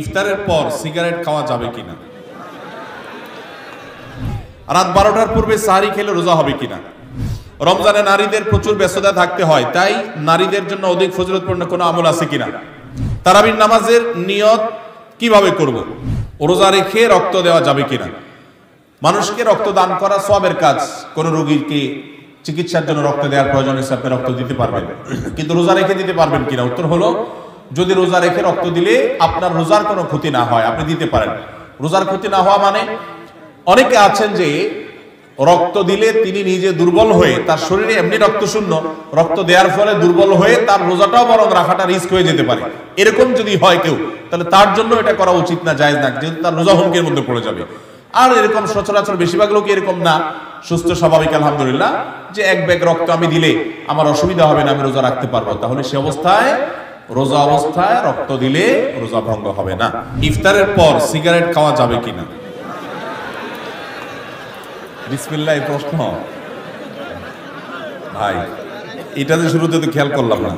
ইফতারের পর সিগারেট খাওয়া যাবে কিনা? রাত বারোটার পূর্বে সাহারি খেলে রোজা হবে কিনা? রমজানে নারীদের প্রচুর ব্যস্ততা থাকতে হয়, তাই নারীদের জন্য অধিক ফজিলতপূর্ণ কোনো আমল আছে কিনা? তারাবির নামাজের নিয়ত কীভাবে করব? রোজা রেখে রক্ত দেওয়া যাবে কিনা? মানুষকে রক্ত দান করা সবের কাজ। কোন রোগীকে চিকিৎসার জন্য রক্ত দেওয়ার প্রয়োজন হিসেবে রক্ত দিতে পারবেন। কিন্তু রোজা রেখে দিতে পারবেন কিনা? উত্তর হলো যদি রোজা রেখে রক্ত দিলে আপনার রোজার কোনো ক্ষতি না হয়, আপনি দিতে পারেন। রোজার ক্ষতি না হওয়া মানে? অনেকে আছেন যে রক্ত দিলে তিনি নিজে দুর্বল হয়ে, তার শরীরে এমনি রক্ত শূন্য, রক্ত দেওয়ার ফলে দুর্বল হয়ে তার রোজাটাও বরং রাখাটা রিস্ক হয়ে যেতে পারে। এরকম যদি হয় কেউ, তাহলে তার জন্য এটা করা উচিত না, জায়েজ না, যেহেতু তার রোজা হুমকির মধ্যে পড়ে যাবে। আর এরকম সচরাচর বেশিরভাগ লোক এরকম না। সুস্থ, স্বাভাবিক, আলহামদুলিল্লাহ, যে এক ব্যাগ রক্ত আমি দিলে আমার অসুবিধা হবে না, আমি রোজা রাখতে পারব। তাহলে সে অবস্থায় রোজা অবস্থায় রক্ত দিলে রোজা ভঙ্গ হবে না। ইফতারের পর সিগারেট খাওয়া যাবে কিনা? বিসমিল্লাহ, এই প্রশ্ন। ভাই, এটা যে শুরুতে তো খেয়াল করলাম না।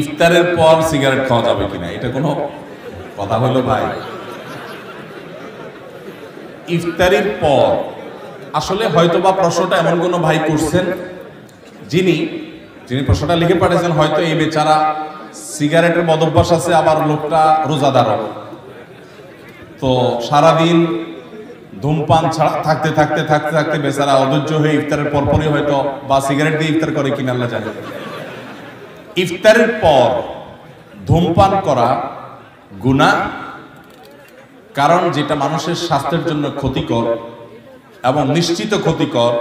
ইফতারের পর সিগারেট খাওয়া যাবে কিনা, এটা কোনো কথা হলো ভাই? ইফতারির পর, আসলে হয়তো বা প্রশ্নটা এমন কোনো ভাই করছেন যিনি যিনি প্রশ্নটা লিখে পাঠিয়েছেন, হয়তো এই বেচারা সিগারেটের বদভ্যাস আছে, আবার লোকটা রোজাদার তো সারাদিন ধূমপান ছাড়া থাকতে থাকতে থাকতে থাকতে বেচারা অধৈর্য হয়ে ইফতারের পরপরই হয়তো বা সিগারেট দিয়ে ইফতার করে কিনা, আল্লাহ জানে। ইফতারের পর ধূমপান করা গুনাহ, কারণ যেটা মানুষের স্বাস্থ্যের জন্য ক্ষতিকর এবং নিশ্চিত ক্ষতিকর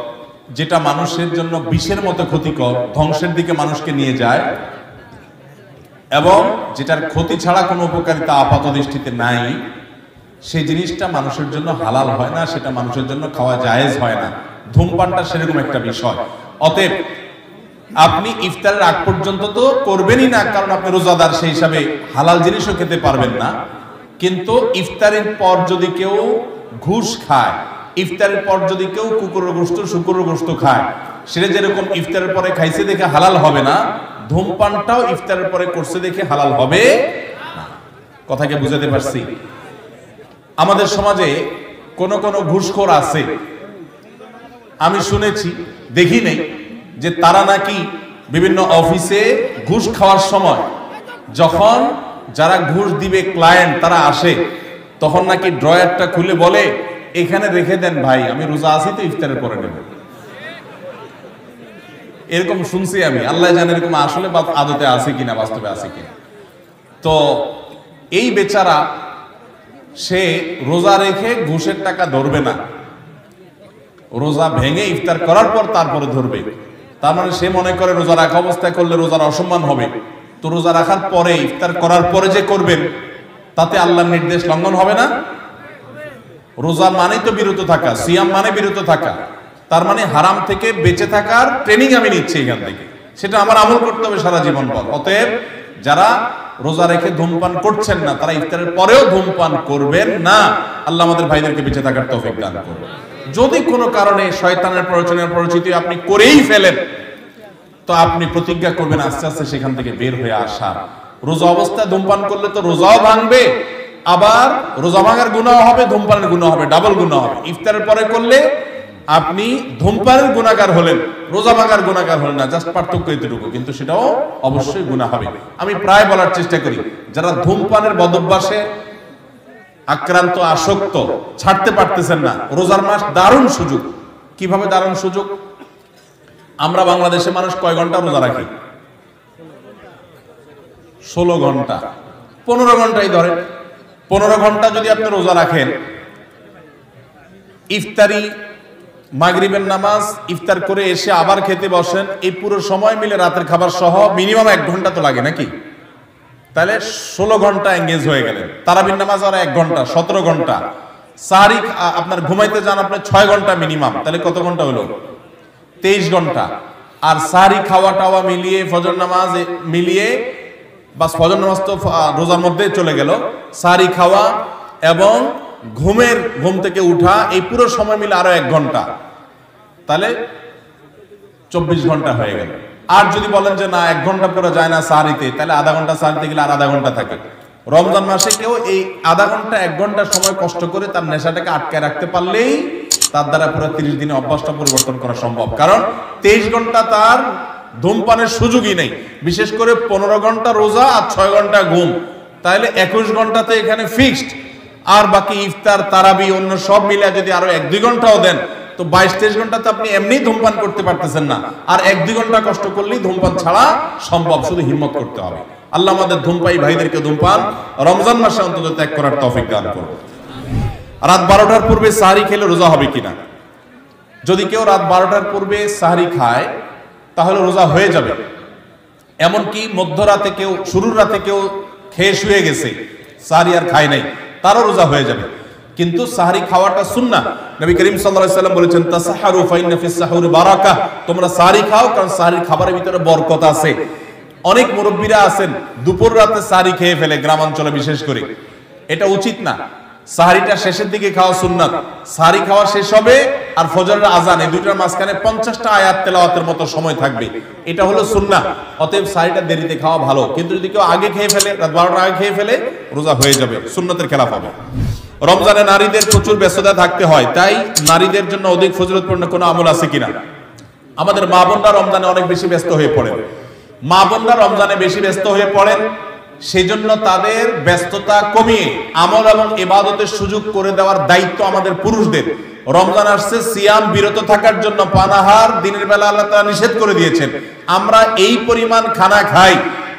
যেটা মানুষের জন্য বিষের মতো ক্ষতিকর, ধ্বংসের দিকে মানুষকে নিয়ে যায়, এবং যেটার ক্ষতি ছাড়া কোনো উপকারিতা আপাত দৃষ্টিতে নাই, সেই জিনিসটা মানুষের জন্য হালাল হয় না, সেটা মানুষের জন্য খাওয়া জায়েজ হয় না। ধূমপানটা সেরকম একটা বিষয়। অতএব, আপনি ইফতারের আগ পর্যন্ত তো করবেনই না, কারণ আপনি রোজাদার, সেই হিসাবে হালাল জিনিসও খেতে পারবেন না। কিন্তু ইফতারের পর যদি কেউ ঘুষ খায় ইফতারের পর যদি কেউ কুকুরের গোস্ত শুকুরের গোস্ত খায় সেটা যেরকম ইফতারের পরে খাইছে দেখে হালাল হবে না, ধূমপানটাও ইফতারের পরে করছে দেখে হালাল হবে কথাকে বুঝাতে পারছি? আমাদের সমাজে কোন কোন ঘুষখোর আছে। আমি শুনেছি, দেখি নেই, যে তারা নাকি বিভিন্ন অফিসে ঘুষ খাওয়ার সময় যখন যারা ঘুষ দিবে ক্লায়েন্ট তারা আসে, তখন নাকি ড্রয়ারটা খুলে বলে এখানে রেখে দেন, ভাই, আমি রোজা আছি তো ইফতারের পরে নেব। এরকম শুনছি আমি। আল্লাহ জানে এরকম আসলে আদতে আছে কিনা, বাস্তবে আছে কিনা। তো এই বেচারা, সে রোজা রেখে ঘুষের টাকা ধরবে না। রোজা ভেঙে ইফতার করার পর তারপরে ধরবে। তার মানে সে মনে করে রোজা রাখা অবস্থায় করলে রোজার অসম্মান হবে। তো রোজা রাখার পরে, ইফতার করার পরে যে করবেন, তাতে আল্লাহর নির্দেশ লঙ্ঘন হবে না। রোজা মানে তো বিরত থাকা, সিয়াম মানে বিরত থাকা। তার মানে হারাম থেকে বেঁচে থাকার ট্রেনিং আমি নিচ্ছি এখান থেকে। সেটা আমার আমল করতে হবে সারা জীবন পর। অতএব যারা রোজা রেখে ধূমপান করছেন না, তারা ইফতারের পরেও ধূমপান করবেন না। আল্লাহ আমাদের ভাইদেরকে বেঁচে থাকার তৌফিক দান করবে যদি কোনো কারণে শয়তানের প্ররোচনার পরিচিতি আপনি করেই ফেলেন, তো আপনি প্রতিজ্ঞা করবেন আস্তে আস্তে সেখান থেকে বের হয়ে আসার রোজা অবস্থায় ধূমপান করলে তো রোজাও ভাঙবে আবার রোজা ভাঙার গুণাও হবে, ধূমপানের গুণা হবে ডাবল গুণা হবে। ইফতারের পরে করলে আপনি ধূমপানের গুণাকার হলেন রোজা ভাঙার গুণাকার হলেন না জাস্ট পার্থক্য এতটুকু, কিন্তু সেটাও অবশ্যই গুণা হবে। আমি প্রায় বলার চেষ্টা করি, যারা ধূমপানের বদভ্যাসে আক্রান্ত, আসক্ত, ছাড়তে পারতেছেন না, রোজার মাস দারুণ সুযোগ। কীভাবে দারুণ সুযোগ? আমরা বাংলাদেশে মানুষ কয় ঘণ্টা রোজা রাখি? ষোলো ঘণ্টা, পনেরো ঘন্টাই ধরেন। পনেরো ঘণ্টা যদি আপনি রোজা রাখেন, ইফতারি, মাগরিবের নামাজ, ইফতার করে এসে আবার খেতে বসেন, এই পুরো সময় মিলে রাতের খাবার সহ মিনিমাম এক ঘণ্টা তো লাগে নাকি? তাহলে ষোলো ঘণ্টা এঙ্গেজ হয়ে গেলেন। তারাবিন নামাজ আর এক ঘণ্টা, সতেরো ঘণ্টা। সাহারি আপনার ঘুমাইতে যান আপনার ছয় ঘণ্টা মিনিমাম, তাহলে কত ঘণ্টা হলো? তেইশ ঘণ্টা। আর সাহারি খাওয়া টাওয়া মিলিয়ে ফজর নামাজ মিলিয়ে বা ফজর নামাজ তো রোজার মধ্যে চলে গেল। সারি খাওয়া এবং ঘুমের, ঘুম থেকে উঠা, এই পুরো সময় মিলে আরও এক ঘণ্টা। তাহলে চব্বিশ ঘণ্টা হয়ে গেল। আর যদি বলেন যে না, এক ঘণ্টা পরে যায় না সারিতে, তাহলে আধা ঘণ্টা সাহারিতে গেলে আর আধা ঘণ্টা থাকে। রমজান মাসে কেউ এই আধা ঘণ্টা, এক ঘণ্টা সময় কষ্ট করে তার নেশাটাকে আটকে রাখতে পারলেই তার দ্বারা পুরো তিরিশ দিনে অভ্যাসটা পরিবর্তন করা সম্ভব। কারণ তেইশ ঘণ্টা তার ধূমপানের সুযোগই নেই। বিশেষ করে পনেরো ঘণ্টা রোজা আর ছয় ঘণ্টা ঘুম। তাহলে একুশ ঘন্টাতে এখানে ফিক্সড আর বাকি ইফতার, তারাবি, অন্য সব মিলে যদি আরও এক দুই ঘন্টাও দেন, তো বাইশ তেইশ ঘন্টাতে আপনি এমনি ধূমপান করতে পারতেছেন না। আর এক দুই ঘণ্টা কষ্ট করলেই ধূমপান ছাড়া সম্ভব, শুধু হিম্মত করতে হবে। আল্লাহ আমাদের ধূমপাই ভাইদেরকে ধূমপান রমজান মাসে অন্তত ত্যাগ করার তৌফিক দান করুন। রাত বারোটার পূর্বে সাহারি খেলে রোজা হবে কিনা? যদি কেউ রাত বারোটার পূর্বে সাহারি খায় তাহলে রোজা হয়ে যাবে। এমনকি মধ্যরাতে কেউ, শুরুর রাতে কেউ খেয়ে শুয়ে গেছে, সাহারি আর খায় নাই, তারও রোজা হয়ে যাবে। কিন্তু সাহারি খাওয়াটা সুন্না নবী করিম সাল্লাম বলেছেন বারাকা। তোমরা সাহারি খাও, কারণ সাহারির খাবারের ভিতরে বরকত আছে। অনেক মুরব্বীরা আছেন, দুপুর রাতে সাহারি খেয়ে ফেলে গ্রামাঞ্চলে বিশেষ করে। এটা উচিত না। সাহারিটা শেষের দিকে খাওয়া সুন্নাত। সাহারি খাওয়া শেষ হবে আর ফজরের আজান, এই দুইটার মাঝখানে পঞ্চাশটা আয়াত তেলাওয়াতের মতো সময় থাকবে। এটা হলো সুন্না অতএব সাহারিটা দেরিতে খাওয়া ভালো। কিন্তু যদি কেউ আগে খেয়ে ফেলে, রাত বারোটার আগে খেয়ে ফেলে, রোজা হয়ে যাবে, সুন্নতের খেলাফ হবে। রমজানে নারীদের প্রচুর ব্যস্ততা থাকতে হয়, তাই নারীদের জন্য অধিক ফজিলতপূর্ণ কোনো আমল আছে কিনা? আমাদের মা বোনরা রমজানে অনেক বেশি ব্যস্ত হয়ে পড়েন। মা বোনরা রমজানে বেশি ব্যস্ত হয়ে পড়েন সেজন্য তাদের ব্যস্ততা কমিয়ে আমল এবং ইবাদতের সুযোগ করে দেওয়ার দায়িত্ব আমাদের পুরুষদের। রমজান আসছে, সিয়াম বিরত থাকার জন্য পানাহার দিনের বেলা আল্লাহ তাআলা নিষেধ করে দিয়েছেন। আমরা এই পরিমাণ খানা খাই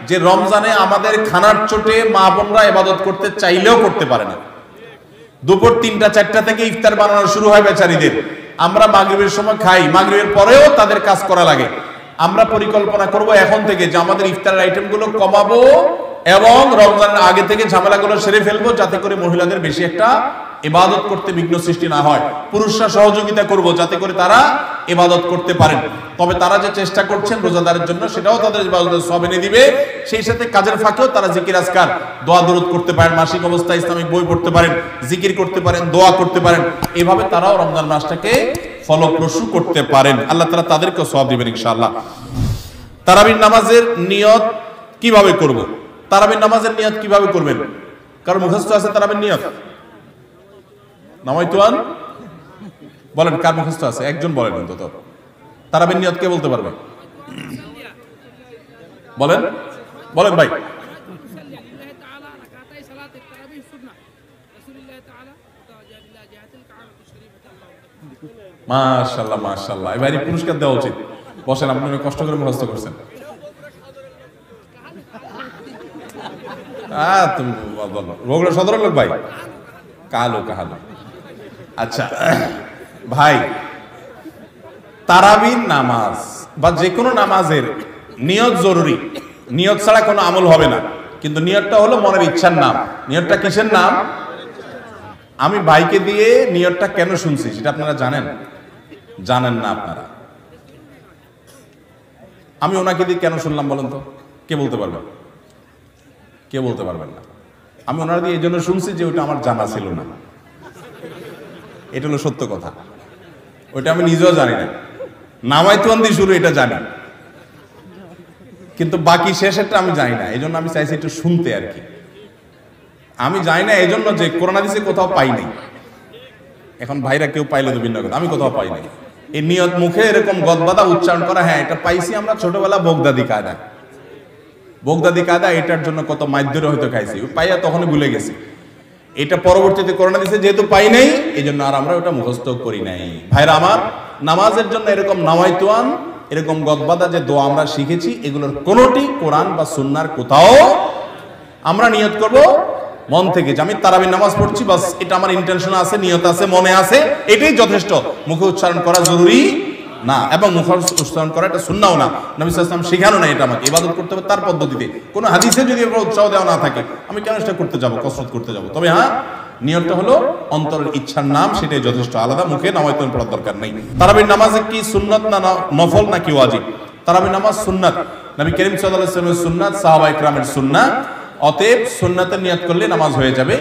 যে রমজানে আমাদের খানার চোটে মা বোনরা ইবাদত করতে চাইলেও করতে পারে না। দুপুর তিনটা, চারটা থেকে ইফতার বানানো শুরু হয় বেচারীদের। আমরা মাগরিবের সময় খাই, মাগরিবের পরেও তাদের কাজ করা লাগে। আমরা পরিকল্পনা করব এখন থেকে যে আমাদের ইফতারের আইটেমগুলো কমাবো এবং রমজানের আগে থেকে ঝামেলাগুলো সেরে ফেলব, যাতে করে মহিলাদের বেশি একটা ইবাদত করতে বিঘ্ন সৃষ্টি না হয়। পুরুষরা সহযোগিতা করব, যাতে করে তারা ইবাদত করতে পারেন। তবে তারা যে চেষ্টা করছেন রোজাদারের জন্য, সেটাও তাদের ইবাদতের সব এনে দিবে। সেই সাথে কাজের ফাঁকেও তারা জিকির আজকার, দোয়া দরুদ করতে পারেন, মাসিক অবস্থায় ইসলামিক বই পড়তে পারেন, জিকির করতে পারেন, দোয়া করতে পারেন। এভাবে তারাও রমজান মাসটাকে ফলপ্রসূ করতে পারেন। আল্লাহ তারা তাদেরকেও সব দিবেন ইনশাআল্লাহ। তারাবির নামাজের নিয়ত কীভাবে করব? তারাবির নামাজের নিয়ত কীভাবে করবেন? কারণ মুখস্থ আছে তারাবির নিয়ত? নামাই তোয়ান বলেন, কার মুখস্থ আছে? একজন বলেন অন্তত। তারাবির নিয়ত কে বলতে পারবে? বলেন বলেন ভাই। মাশাল্লাহ মাশাল্লাহ। এবারে পুরস্কার দেওয়া উচিত। বসেন, আপনি কষ্ট করে মুখস্থ করছেন। তুমি বগুড়া লোক ভাই? কালো কালো। আচ্ছা ভাই, তারাবির নামাজ বা যে কোনো নামাজের নিয়ত জরুরি। নিয়ত ছাড়া কোনো আমল হবে না। কিন্তু নিয়তটা হলো মনের ইচ্ছার নাম। নিয়তটা কিসের নাম? আমি ভাইকে দিয়ে নিয়তটা কেন শুনছি, সেটা আপনারা জানেন? জানেন না আপনারা। আমি ওনাকে দিয়ে কেন শুনলাম বলেন তো? কে বলতে পারবেন কে বলতে পারবেন না। আমি ওনার দিয়ে এই জন্য শুনছি যে ওটা আমার জানা ছিল না। এটা হলো সত্য কথা। ওইটা আমি নিজেও জানি না। নামাই তো দিয়ে শুরু, এটা জানি কিন্তু বাকি শেষেরটা আমি জানি না। এই জন্য আমি চাইছি একটু শুনতে আর কি। আমি জানি না এই জন্য যে করোনা দিছে কোথাও পাই নাই। এখন ভাইরা কেউ পাইলে তো ভিন্ন কথা। আমি কোথাও পাই নাই। এই নিয়ত মুখে এরকম গদবাদা উচ্চারণ করা হ্যাঁ এটা পাইছি আমরা ছোটবেলা বগদাদি কায়দা বগদাদি কায়দা, এটার জন্য কত মাধ্যরে হয়তো খাইছি। পাইয়া তখনই ভুলে গেছি। এটা পরবর্তীতে করোনা দিছে, যেহেতু পাই নাই এই জন্য আর আমরা ওটা মুখস্থ করি নাই। ভাইরা আমার, নামাজের জন্য এরকম নামাইতুয়ান এরকম গদবাদা যে দোয়া আমরা শিখেছি, এগুলোর কোনোটি কোরআন বা সুন্নার কোথাও আমরা নিয়ত করব। মন থেকে যে আমি তারাবির নামাজ পড়ছি, বাস, এটা আমার ইন্টেনশন আছে, নিয়ত আছে, মনে আছে, এটাই যথেষ্ট। মুখে উচ্চারণ করা জরুরি। না, এবং মুখ উচ্চারণ করা এটা শুননাও না। নবী সাল্লাম শেখানো না এটা আমাকে, ইবাদত করতে হবে তার পদ্ধতিতে। কোনো হাদিসে যদি উৎসাহ দেওয়া না থাকে, আমি কেন সেটা করতে যাব, কসরত করতে যাব? তবে হ্যাঁ নিয়তটা হলো অন্তরের ইচ্ছার নাম, সেটাই যথেষ্ট আলাদা, মুখে নামায়তন পড়ার দরকার নেই। তারাবির নামাজে কি সুন্নত না নফল নাকি ওয়াজিব? তারাবির নামাজ সুন্নাত। নবী করিম ওয়াসাল্লামের সুন্নাত সাহাবা ইকরামের সুন্নাত। অতএব সুন্নাতের নিয়ত করলে নামাজ হয়ে যাবে।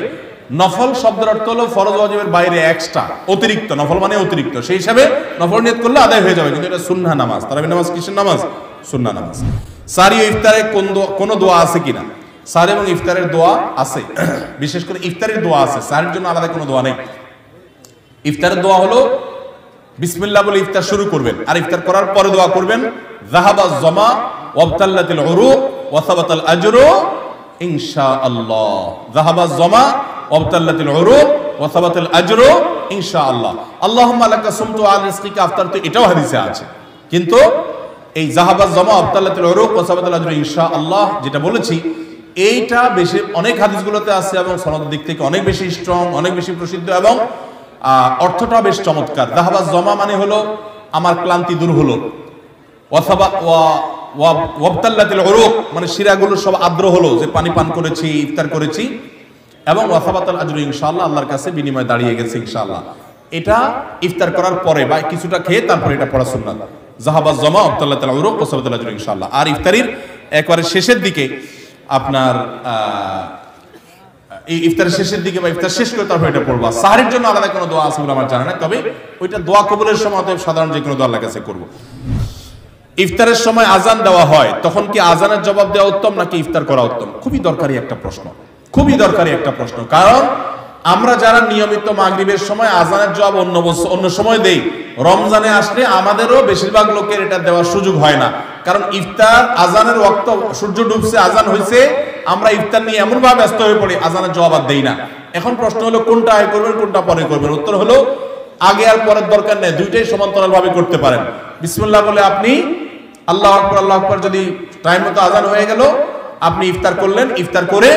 নফল শব্দের অর্থ হলো ফরজ ওয়াজিবের বাইরে এক্সট্রা অতিরিক্ত। নফল মানে অতিরিক্ত। সেই হিসাবে নফল নিয়ত করলে আদায় হয়ে যাবে, কিন্তু এটা সুন্নাহ নামাজ। তারাবি নামাজ কিসের নামাজ? সুন্নাহ নামাজ। সারি ইফতারে কোন কোনো দোয়া আছে কিনা? সার এবং ইফতারের দোয়া আছে। বিশেষ করে ইফতারের দোয়া আছে। সারের জন্য আলাদা কোনো দোয়া নেই। ইফতারের দোয়া হলো, বিসমিল্লাহ বলে ইফতার শুরু করবেন। আর ইফতার করার পরে দোয়া করবেন জাহাবা জমা ওয়াবতাল্লাতিল উরুক ওয়া সাবাতাল আজরু ইনশাআল্লাহ। জাহাবা জমা ওয়াবতাল্লাতিল উরুক ওয়া সাবাতাল আজরু ইনশাআল্লাহ। আল্লাহুম্মা লাকা সুমতু আল রিজকিকা আফতার তো এটাও হাদিসে আছে। কিন্তু এই জাহাবা জমা আবতাল্লাতুল উরুক ওয়া সাবাতাল আজরু ইনশাআল্লাহ যেটা বলেছি এইটা বেশি অনেক হাদিসগুলোতে আছে এবং সনদের দিক থেকে অনেক বেশি স্ট্রং অনেক বেশি প্রসিদ্ধ এবং আহ, অর্থটাও বেশ চমৎকার। জাহাবা জমা মানে হলো আমার ক্লান্তি দূর হলো। অথবা ওয়া- ওয়া- ওয়াবতাল্লাতিল উরুক মানে শিরাগুলো সব আর্দ্র হলো যে পানি পান করেছি ইফতার করেছি। এবং ওয়াসাবাতাল আজরু, ইনশাআল্লাহ আল্লাহর কাছে বিনিময় দাঁড়িয়ে গেছে, ইনশাআল্লাহ। এটা ইফতার করার পরে বা কিছুটা খেয়ে তারপরে এটা পড়া সুন্নাত। জাহাবাজ জমা আবতাল্লাহ উরুক ওয়াসাবাতাল আজরু, ইনশাআল্লাহ। আর ইফতারির একবারে শেষের দিকে আপনার এই ইফতারের শেষের দিকে বা ইফতার শেষ করে তারপর এটা পড়বা। সাহারির জন্য আলাদা কোনো দোয়া আছে বলে আমার জানা না তবে ওইটা দোয়া কবুলের সময় অতএব সাধারণ যে কোনো দোয়া আল্লাহর কাছে করব। ইফতারের সময় আজান দেওয়া হয়, তখন কি আজানের জবাব দেওয়া উত্তম নাকি ইফতার করা উত্তম? খুবই দরকারি একটা প্রশ্ন। খুবই দরকারি একটা প্রশ্ন। কারণ আমরা যারা নিয়মিত মাগরিবের সময়, আজানের জবাব অন্য বছর অন্য সময় দেই, রমজানে আসলে আমাদেরও বেশিরভাগ লোকের এটা দেওয়ার সুযোগ হয় না। কারণ ইফতার, আজানের ওয়াক্ত, সূর্য ডুবছে, আজান হয়েছে আমরা ইফতার নিয়ে এমনভাবে ব্যস্ত হয়ে পড়ি, আজানের জবাব আর দেই না। এখন প্রশ্ন হলো, কোনটা আয় করবেন, কোনটা পরে করবেন? উত্তর হলো, আগে আর পরের দরকার নেই, দুইটাই সমান্তরালভাবে করতে পারেন। বিসমুল্লাহ বলে আপনি, আল্লাহ আকবর আল্লাহ আকবর যদি টাইম মতো আজান হয়ে গেল, আপনি ইফতার করলেন, ইফতার করে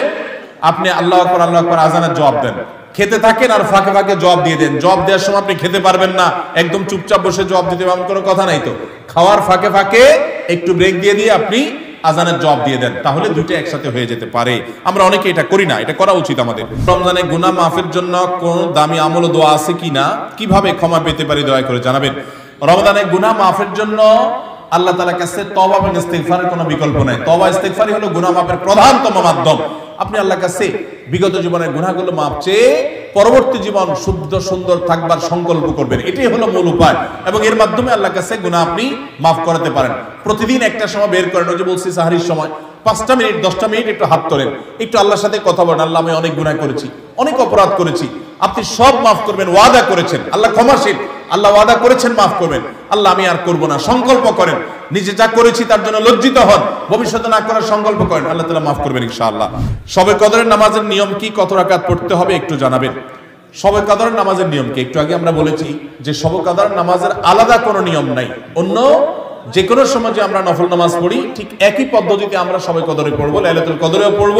আপনি আল্লাহ আকবর আল্লাহ আকবর আজানের জবাব দেন। খেতে থাকেন আর ফাঁকে ফাঁকে জবাব দিয়ে দেন। জবাব দেওয়ার সময় আপনি খেতে পারবেন না। একদম চুপচাপ বসে জবাব দিতে এমন কোনো কথা নাই তো। খাওয়ার ফাঁকে ফাঁকে একটু ব্রেক দিয়ে দিয়ে আপনি আজানের জবাব দিয়ে দেন। তাহলে দুটো একসাথে হয়ে যেতে পারে। আমরা অনেকে এটা করি না, এটা করা উচিত আমাদের। রমজানে গুনাহ মাফের জন্য কোন দামি আমল ও দোয়া আছে কিনা কীভাবে ক্ষমা পেতে পারি দয়া করে জানাবেন। রমজানে গুনাহ মাফের জন্য আল্লাহ তাআলার কাছে তওবা এবং ইস্তিগফারের কোনো বিকল্প নাই। তওবা ইস্তিগফারই হলো গুনাহ মাফের প্রধানতম মাধ্যম। আপনি আল্লাহর কাছে বিগত জীবনের গুনাহগুলো মাপ চেয়ে পরবর্তী জীবন শুদ্ধ, সুন্দর থাকবার সংকল্প করবেন। এটাই হলো মূল উপায়। এবং এর মাধ্যমে আল্লাহর কাছে গুনাহ আপনি মাফ করাতে পারেন। প্রতিদিন একটা সময় বের করেন, ওই যে বলছি সাহারির সময়। পাঁচটা মিনিট, দশটা মিনিট একটু হাত তোলেন। একটু আল্লাহর সাথে কথা বলেন, আল্লাহ আমি অনেক গুনাহ করেছি, অনেক অপরাধ করেছি। আপনি সব মাফ করবেন, ওয়াদা করেছেন। আল্লাহ ক্ষমাশীল। আল্লাহ ওয়াদা করেছেন, মাফ করবেন। আল্লাহ আমি আর করব না, সংকল্প করেন। নিজে যা করেছি তার জন্য লজ্জিত হন। ভবিষ্যতে না করার সংকল্প করেন, আল্লাহ তালা মাফ করবেন ইনশাআল্লাহ। সবে কদরের নামাজের নিয়ম কি, কত রাকাত পড়তে হবে একটু জানাবেন। সবে কাদরের নামাজের নিয়ম কি, একটু আগে আমরা বলেছি যে সবে কাদরের নামাজের আলাদা কোনো নিয়ম নাই। অন্য যে কোনো সময় যে আমরা নফল নামাজ পড়ি, ঠিক একই পদ্ধতিতে আমরা সবে কদরে পড়ব, লাইলাতুল কদরেও পড়ব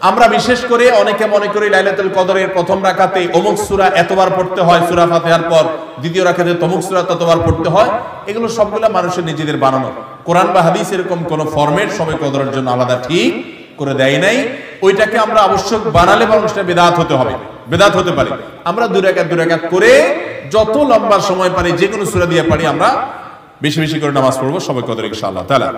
আমরা বিশেষ করে অনেকে মনে করি লাইলাতুল কদরের প্রথম রাকাতে অমুক সূরা এতবার পড়তে হয়, সূরা ফাতিহার পর দ্বিতীয় রাকাতে তমুক সূরা ততবার পড়তে হয়। এগুলো সবগুলা মানুষের নিজেদের বানানো। কোরআন বা হাদিস এরকম কোন ফরম্যাট সবে কদরের জন্য আলাদা ঠিক করে দেয় নাই। ওইটাকে আমরা আবশ্যক বানালে মানুষটা বেদাত হতে হবে। বেদাত হতে পারে। আমরা দুই রাকাত দুই রাকাত করে যত লম্বা সময় পারি যে কোনো সূরা দিয়ে পারি আমরা বেশি বেশি করে নামাজ পড়ব সবাই কদর ইনশাআল্লাহ। তাআলা